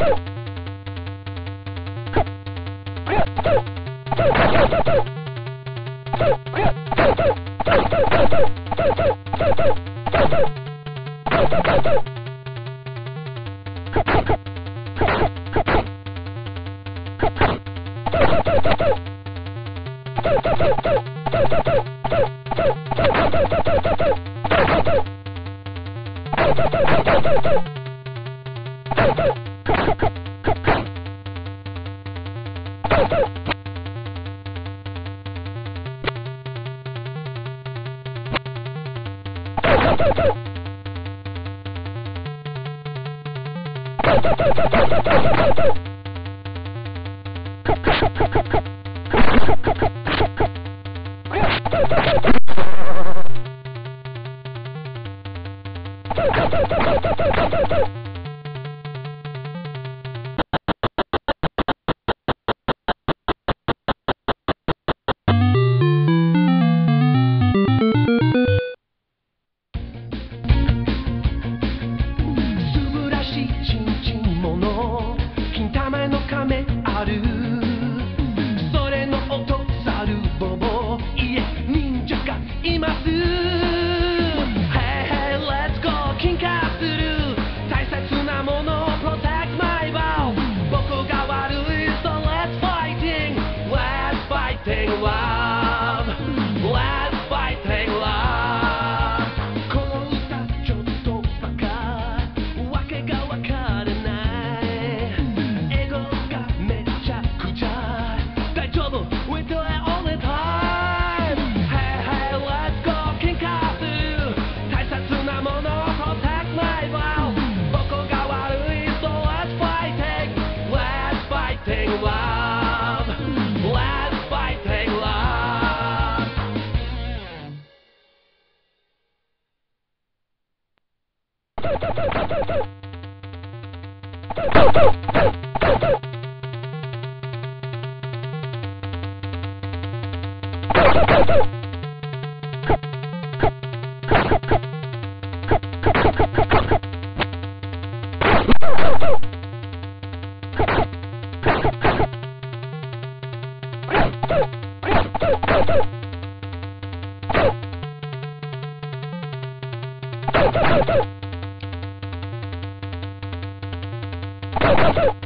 Woo! 素 亀あるそれの音ザルボボいえ忍者がいます Hey hey let's go 金貨する大切なもの Protect my vow 僕が悪い So let's fighting Let's fighting wow Woo! Oh!